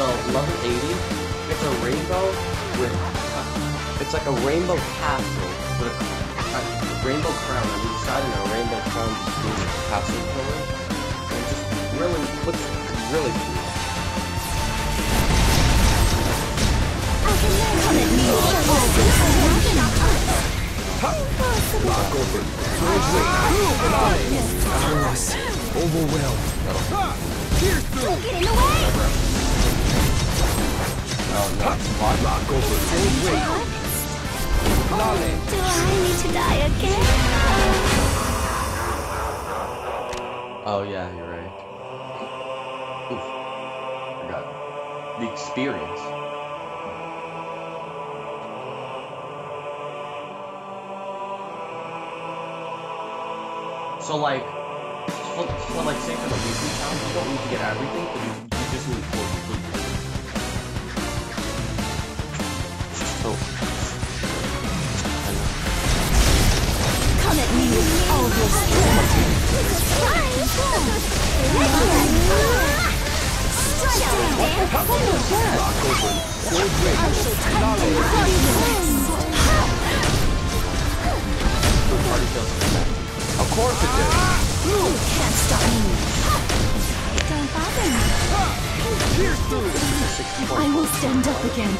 so level 80, it's a rainbow with, uh, it's like a rainbow castle with a, a rainbow crown on each side and a rainbow crown between the castle pillar. And it just really looks really cool. Chaos. Overwhelmed. Get in the way! Oh yeah, you're right. Oof. Forgot. The experience. So like, so, so like, say for the weekly challenge, you don't need to get everything, but you, you just need four Of course it did. Can't stop me. Don't bother me. Pierce through. 64 I will stand up again,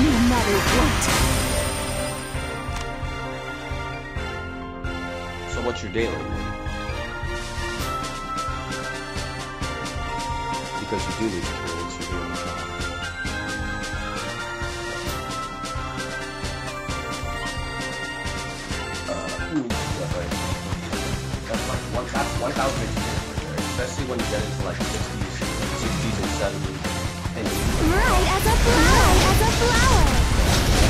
no matter what. What's your daily? Because you do need to release your daily job. Uh, ooh, yeah, right. That's like one, that's 1,000 experience especially when you get into like 60s, 60s and 70s and 80s. Bright as a flower, as a flower.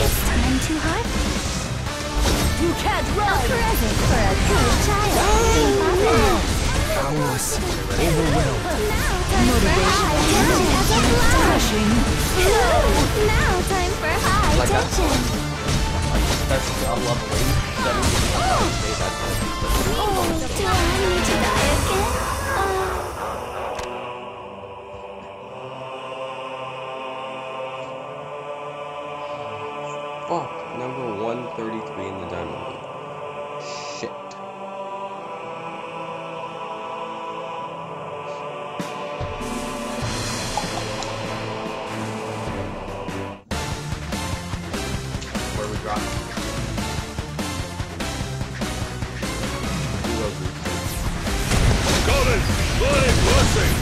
It's time to harvest. You can't run. A present for a good child. Chaos. Overwhelmed. Motivation. As a flower. Dashing. Now time for high Like that. tension. Like, especially on level 8, 70s, and 80s, that's Where we dropping? Duo group. Golden. Bloody blessing.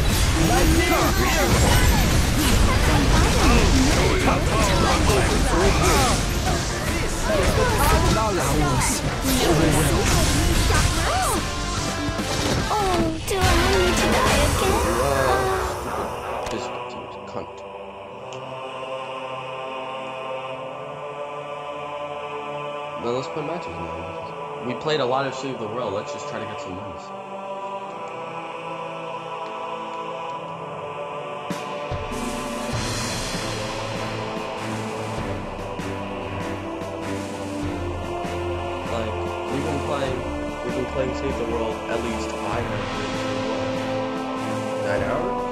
Overwhelmed. oh, Well, let's play matches now. We played a lot of Save the World. Let's just try to get some wins. Like we've been playing, we've been playing Save the World at least five hours. Nine hours?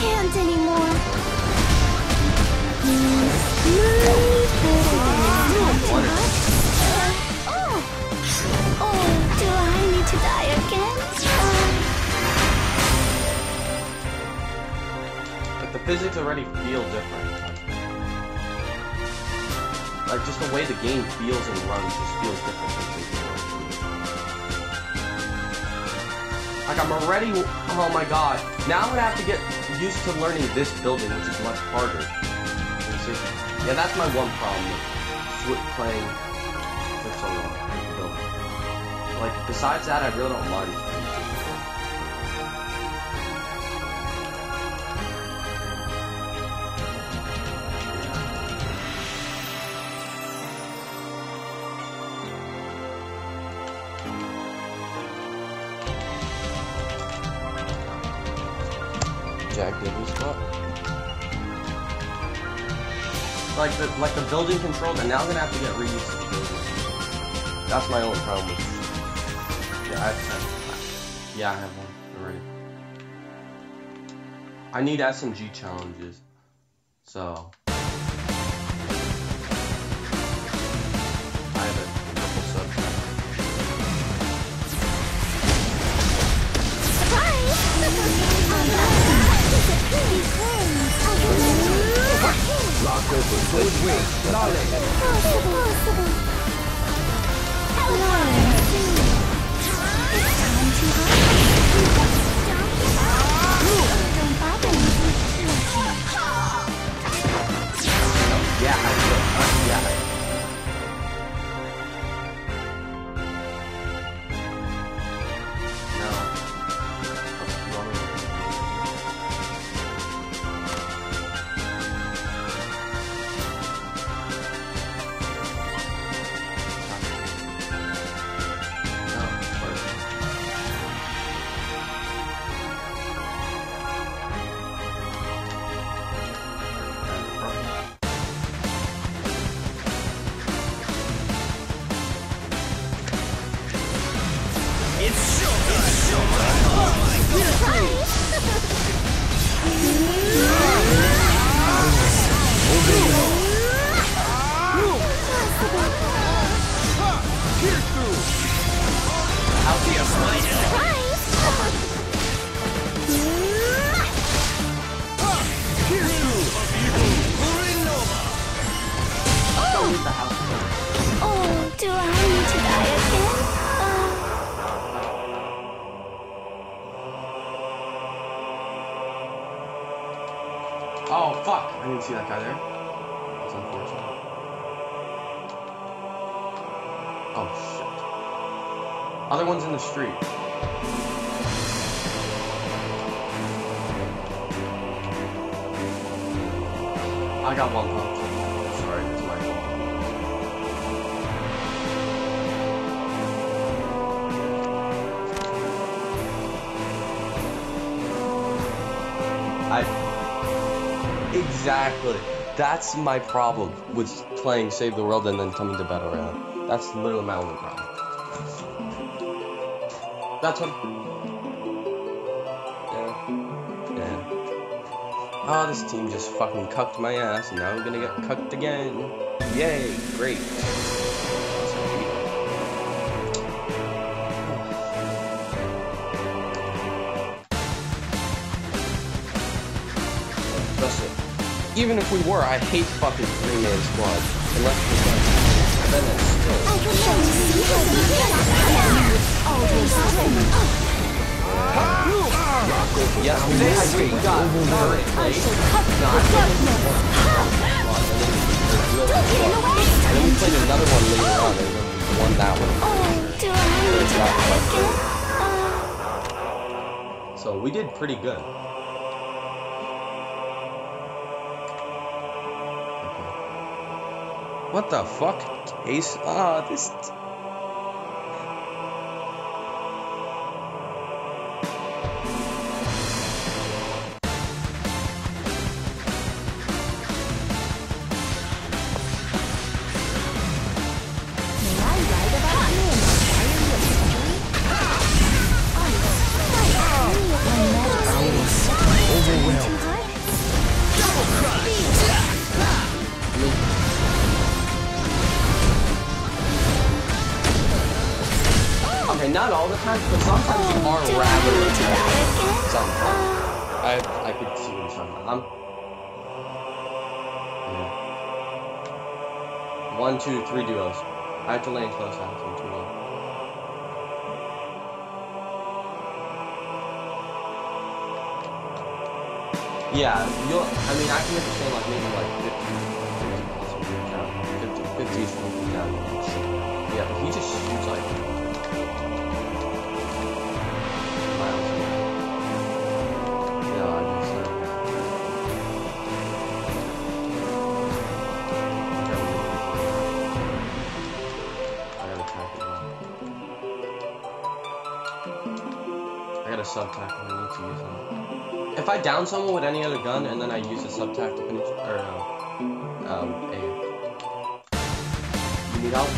Can't anymore. Do I need to die again? But the physics already feel different. Like just the way the game feels and runs just feels different than World. Like I'm already, oh my god. Now I'm gonna have to get used to learning this building, which is much harder. Yeah, that's my one problem with playing for so long. Like, besides that, I really don't mind. Jack Dibbles spot. Like the like the building controls, and now I'm gonna have to get reused to the building. That's my only problem with. Yeah, I, I, yeah, I have one already. I need SMG challenges, so. I have a purple sub. Lock over. Good wing. Knowledge. Yeah, It's showtime. Here I didn't see that guy there. That's unfortunate. Oh, shit. Other one's in the street. I got one punch. Exactly. That's my problem with playing Save the World and then coming to Battle Royale. That's literally my only problem. That's what. Yeah. Yeah. Oh, this team just fucking cucked my ass, and now I'm gonna get cucked again. Yay! Great. Listen, even if we were, I hate fucking three-man squads. Unless we're done. Then it's still. I can show you Always Yesterday I think we got third place. No, I think it was one squad, and then we played a real squad. And then we another one later on, and then we won that one. Oh, do I need to die again? Um, so we did pretty good. What the fuck? Ace? Ah, this. Are rather to again? Sometimes. I I could see about. I'm. Yeah. one, two, three duos. I have to land close after too long. Yeah, you'll, I mean, I can same like maybe like 50, 50 down, 50, 50 is 50 down. Yeah, but he just shoots like I got sub tack I need to use that. If I down someone with any other gun and then I use a sub tack to finish, or uh, um, a. You need help?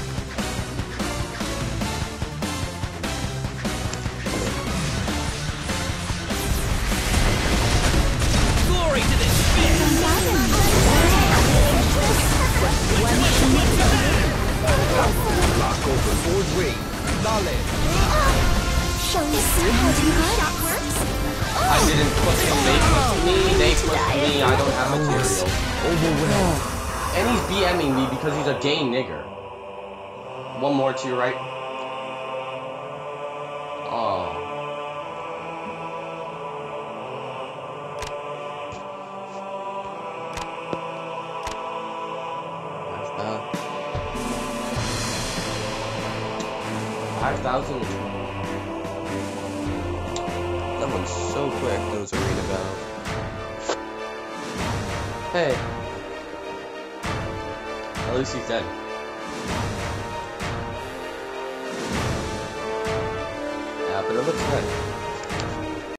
Glory to this fish! Lock over forward ring. Lale. I didn't put the They pushed me. They pushed me. I don't have material. Overwhelmed. And he's BMing me because he's a gay nigger. One more to your right. Oh. That's that. 5,000 coming so quick, those arena battles. Hey. At least he's dead. Yeah, but it looks good.